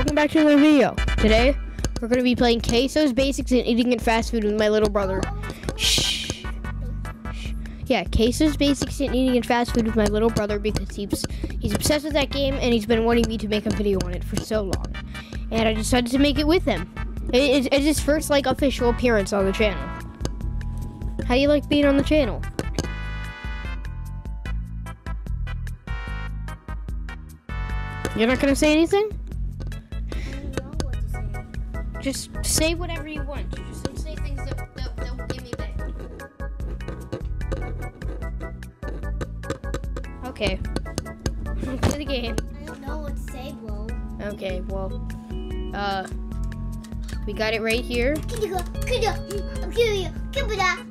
welcome back to another video. Today, we're going to be playing Casoh's Basics and eating it fast food with my little brother. Shh. Shh. Yeah, Casoh's Basics and eating it fast food with my little brother because he's he's obsessed with that game and he's been wanting me to make a video on it for so long. And I decided to make it with him. It- It's, it's his first like official appearance on the channel. How do you like being on the channel? You're not gonna say anything? Just say whatever you want. Just don't say things that, that, that will give me back. Okay. to the game. I don't know what to say, bro. Okay, well, uh, we got it right here. Can you go? Can you? I'm curious. Can you that?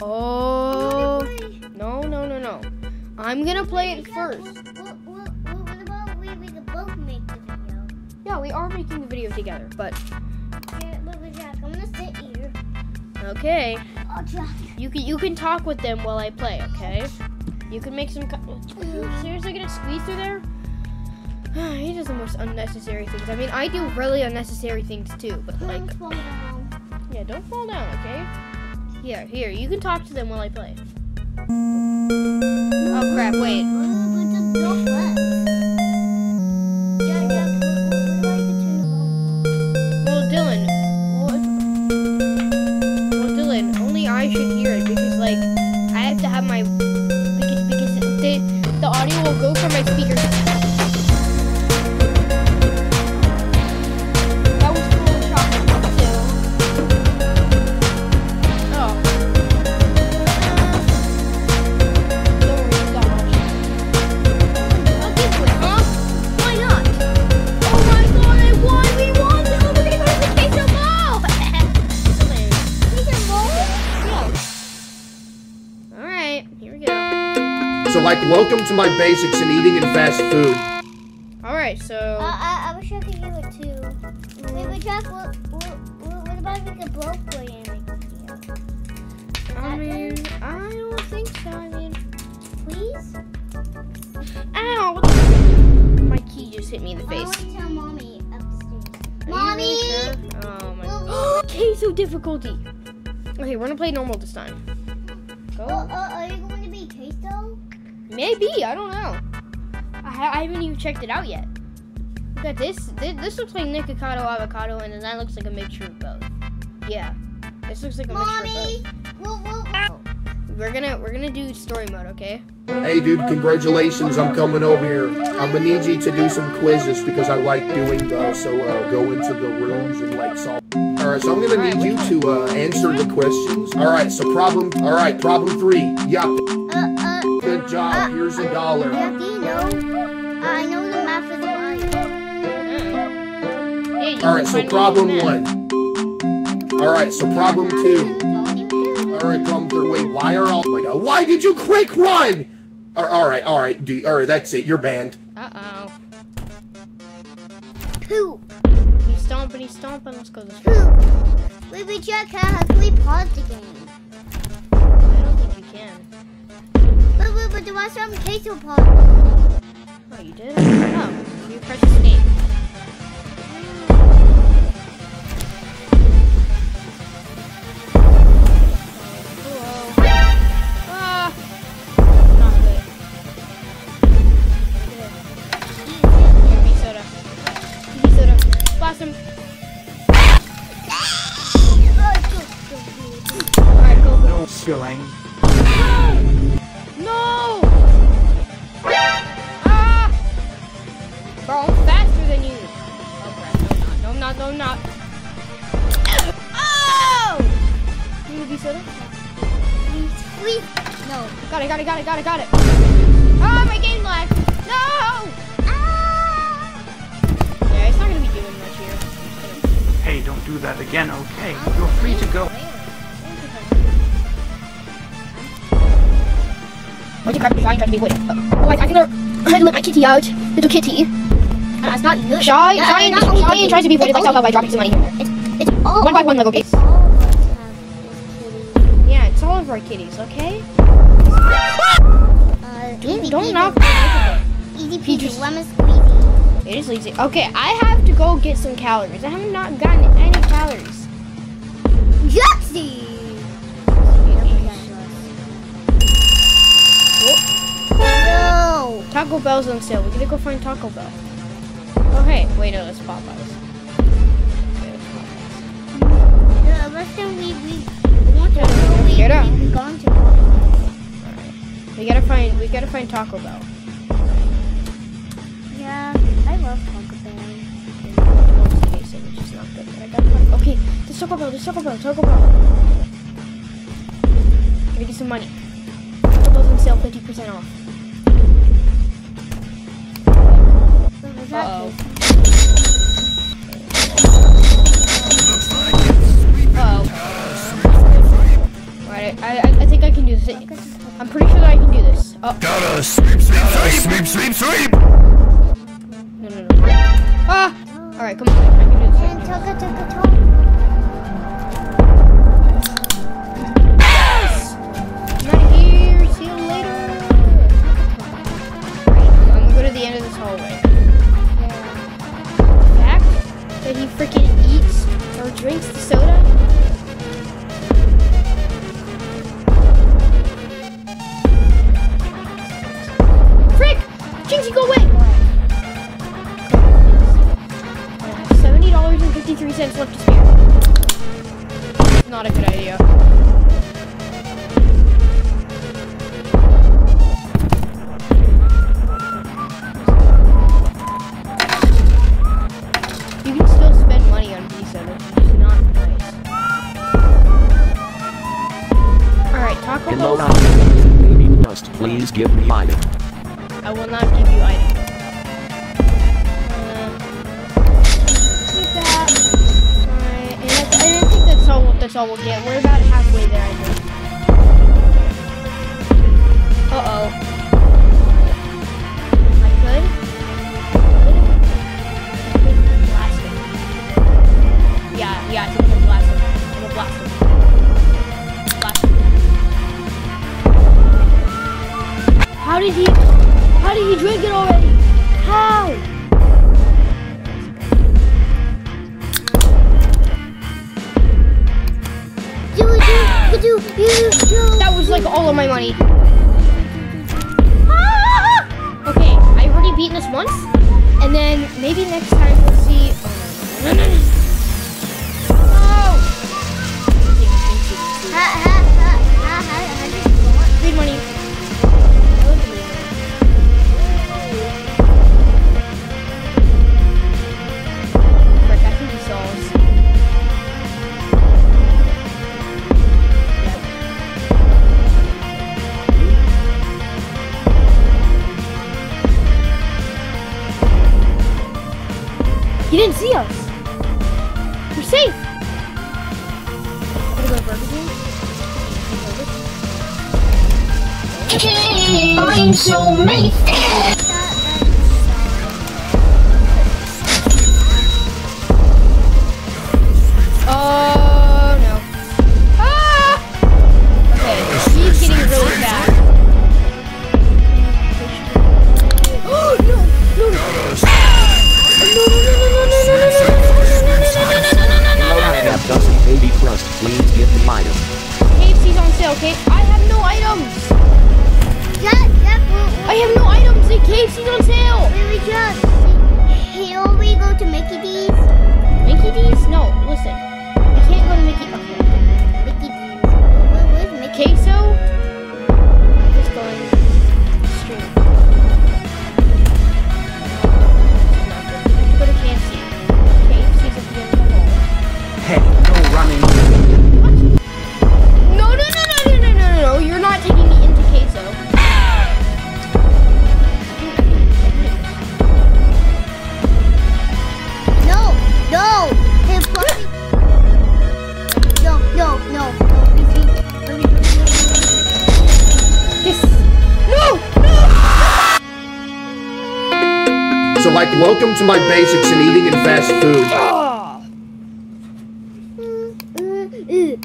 Oh, no, no, no, no. I'm gonna play it first. What, what, what, what about we, we both make the video? Yeah, we are making the video together, but okay. You can you can talk with them while I play, okay? You can make some. seriously gonna squeeze through there? he does the most unnecessary things. I mean, I do really unnecessary things too, but like, Don't fall down. yeah, don't fall down, okay? Yeah, here, you can talk to them while I play. Oh crap! Wait. Welcome to my basics in eating and fast food. Alright, so. Uh, I, I wish I could hear it too. Wait, but Jack, what, what, what, what about if we could both play and make a video? I mean, I don't think so. I mean. Please? Ow! My key just hit me in the I face. want to tell mommy upstairs. Mommy! really sure? Oh my Well, Casoh difficulty! Okay, we're gonna play normal this time. Go. Uh, uh, Maybe, I don't know. I, I haven't even checked it out yet. Look at this. This, this looks like Nikocado avocado, and then that looks like a mixture of both. Yeah, this looks like a mixture of Mommy! Whoa, whoa, whoa. both. We're gonna we're gonna do story mode, okay? Hey, dude, congratulations. I'm coming over here. I'm gonna need you to do some quizzes because I like doing those. So, uh, go into the rooms and, like, solve. Alright, so I'm gonna need you to, uh, answer the questions. Alright, so problem, alright, problem three. Yup, Uh, uh, good job. Here's a dollar. yeah, do you? I know the math is right. Alright, so problem one. one. Alright, so problem two. Alright, problem three. Wait, why are all, my god, why did you quick run? Al- Alright, alright, dude, alright, that's it. You're banned. Uh oh. Poop. He's stomping, he's stomping. Let's go this way. Poop. Wait, but Jack, how can we pause the game? But the last time Casoh paused. Oh, you did? Oh, you press escape. Hello. Ah! Not good. Here, soda. Give me soda. Blossom. Alright, go, go. No skilling. It, got it, got it, got it, got it. Ah, my game lag. No! Ah! Yeah, it's not gonna be doing much here. Hey, don't do that again, okay? You're free to go. Why'd you grab me? Shy and try to be quick. Oh, I, I think they're trying to let my kitty out. Little kitty. That's not good. Shy, Yeah, shy, and, not shy and tries to be avoided it's myself all- by dropping some money. It's, it's all One by one, Lego case. Of our kitties, okay? Uh, Don't- easy don't knock- Easy peasy, just- lemon squeezy. It is lazy. Okay, I have to go get some calories. I have not gotten any calories. Juxie! No! Taco Bell's on sale. We gotta go find Taco Bell. Oh hey, wait no, that's Popeyes. Okay, that's Popeyes. The time we, we, we want to go, we, Get up. we, we gone to Popeyes. We gotta find we gotta find Taco Bell. Yeah, I love Taco Bell. Okay, so is not good. But I gotta find Okay, there's Taco Bell, there's Taco Bell, Taco Bell. Gotta get some money. Taco Bell's on sale, 50% off. What was Alright, I, I, I think I can do this. I'm pretty sure that I can do this. Oh, Gotta sweep, sweep, sweep, sweep, sweep, sweep. no, no, no. Ah! Alright, come on. I can do this. I can And do Taco this. Taco Taco. Yes! I'm out of here. See you later. Alright, I'm gonna go to the end of this hallway. The fact that he freaking eats or drinks the soda. Jinxie, go away! $70.53 left to spare. Not a good idea. So, like, welcome to my basics in eating and fast food.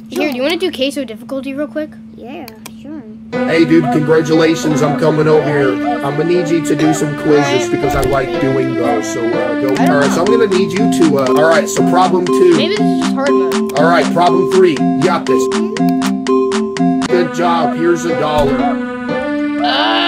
Here, do you want to do Casoh difficulty real quick? Yeah, sure. Hey, dude, congratulations. I'm coming over here. I'm gonna need you to do some quizzes because I like doing those. So, uh, go. All right, so I'm gonna need you to. Uh, all right, so problem two. Maybe this is just hard mode. All right, problem three. You got this. Good job. Here's a dollar. All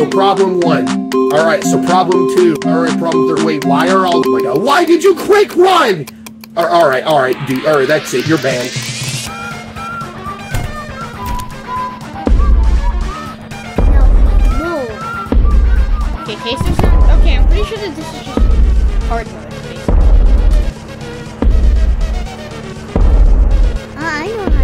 so problem one. All right, so problem two. All right, problem three. Wait, why are all? Oh my god, why did you quick run? All all right, all right, dude. All right, that's it. You're banned. No. Okay, cases. Okay, I'm pretty sure that this is just hard mode. basically. Ah, I know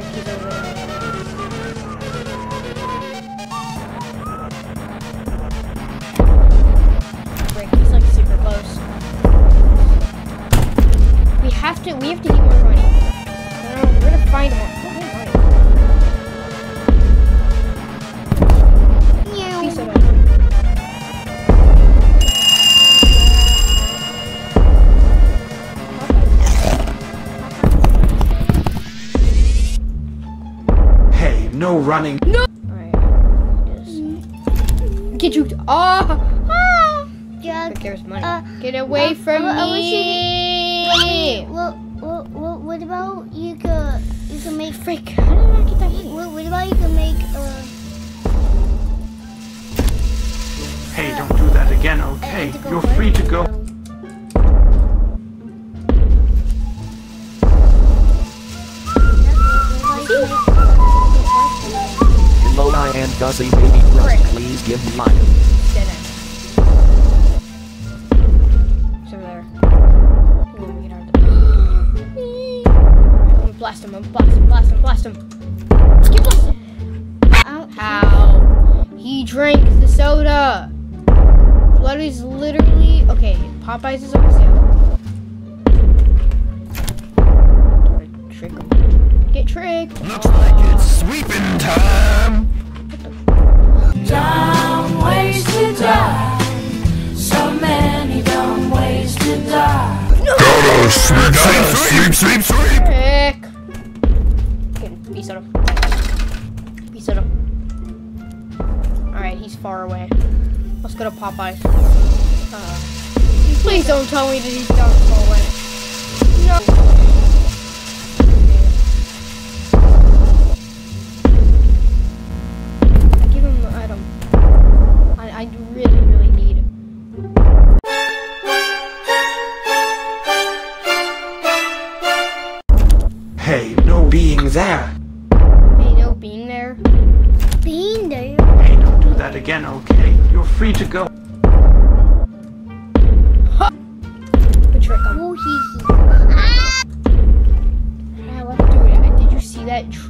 We have to, we have to get more money. We're gonna find more. Hey, no running. Alright. Get you. Oh! Ah! Jug. Frick, there's money. Uh, Get away uh, from I- I me! Well, well, well, what about you could you can make Frick, how did I get that money? what, what about you can make uh Hey, don't do that again, okay? uh, to go You're free to go. Hello, and am Gussie Baby Rust. Frick. Please give me mine. Dead. It's over there. Ooh, we get out of there. I'm blast him, I'm blast him, blast him, blast him. Get blasted! How? He drank the soda! Blood is literally. Okay, Popeyes is on sale. Trick him. Get tricked! Looks like it's sweeping time. Dumb ways to die. So many dumb ways to die. Gotta sweep, sweep, sweep, sweep, sweep. Trick! Okay, Piece of him. Piece of. Alright, he's far away. Let's go to Popeyes. Uh, please don't tell me that he's down far away. No. That trick?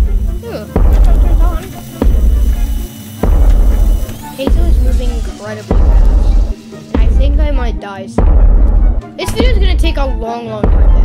Hazel is moving incredibly fast. I think I might die soon. This video is gonna take a long, long time.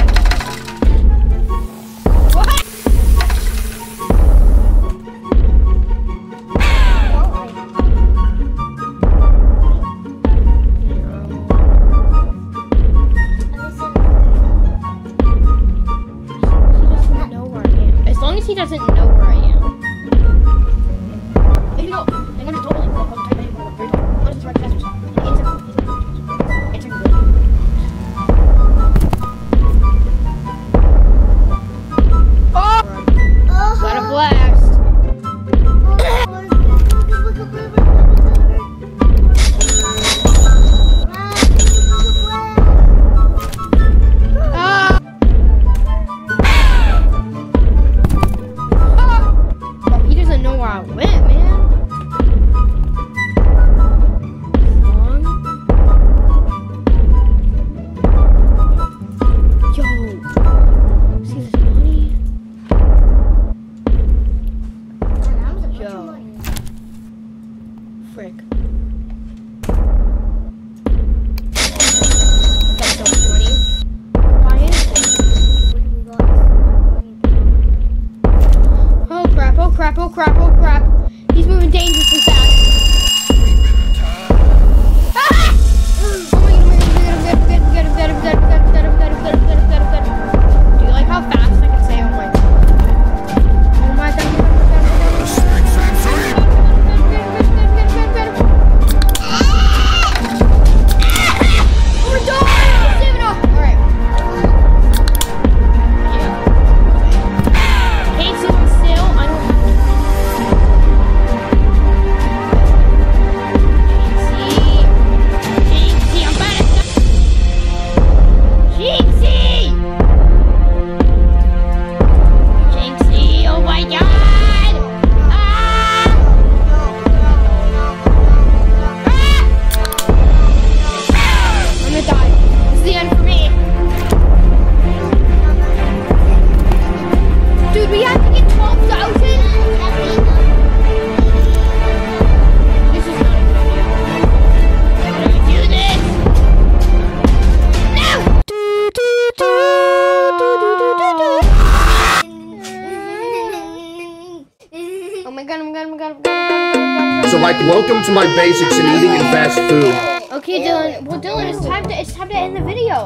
to my basics and eating and fast food. Okay, Dylan. Well, Dylan, it's time to it's time to end the video.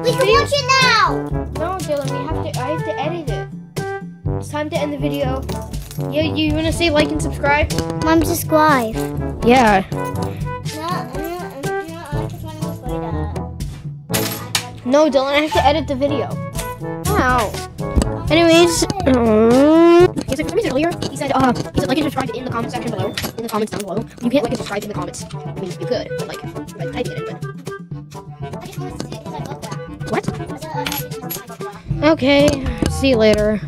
We can watch it now. No, Dylan, we have to. I have to edit it. It's time to end the video. Yeah, you wanna say like and subscribe? Mom, subscribe. Yeah. No, Dylan, I have to edit the video. Wow. Anyways. Um earlier, he said, uh, he said like and subscribe in the comment section below, in the comments down below. You can't like and subscribe in the comments. I mean, you could, but, like, I, I didn't, but. What? Okay, see you later.